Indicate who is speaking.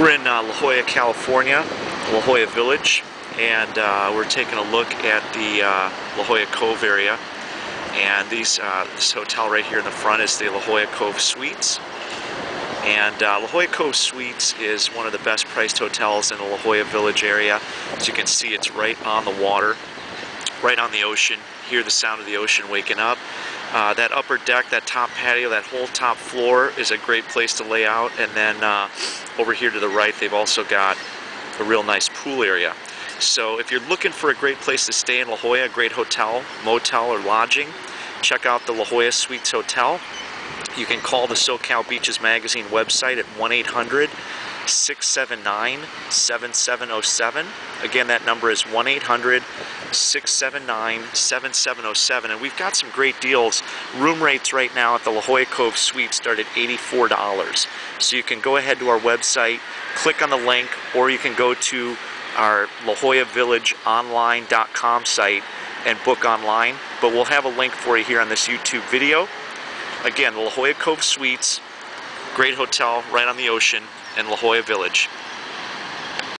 Speaker 1: We're in uh, La Jolla, California, La Jolla Village, and uh, we're taking a look at the uh, La Jolla Cove area. And these, uh, this hotel right here in the front is the La Jolla Cove Suites. And uh, La Jolla Cove Suites is one of the best priced hotels in the La Jolla Village area. As you can see, it's right on the water, right on the ocean. Hear the sound of the ocean waking up. Uh, that upper deck, that top patio, that whole top floor is a great place to lay out. And then uh, over here to the right, they've also got a real nice pool area. So if you're looking for a great place to stay in La Jolla, a great hotel, motel, or lodging, check out the La Jolla Suites Hotel. You can call the SoCal Beaches Magazine website at 1-800 679 7707. Again, that number is 1 800 679 7707. And we've got some great deals. Room rates right now at the La Jolla Cove Suite start at $84. So you can go ahead to our website, click on the link, or you can go to our La Jolla Village Online.com site and book online. But we'll have a link for you here on this YouTube video. Again, La Jolla Cove Suites, great hotel right on the ocean in La Jolla Village.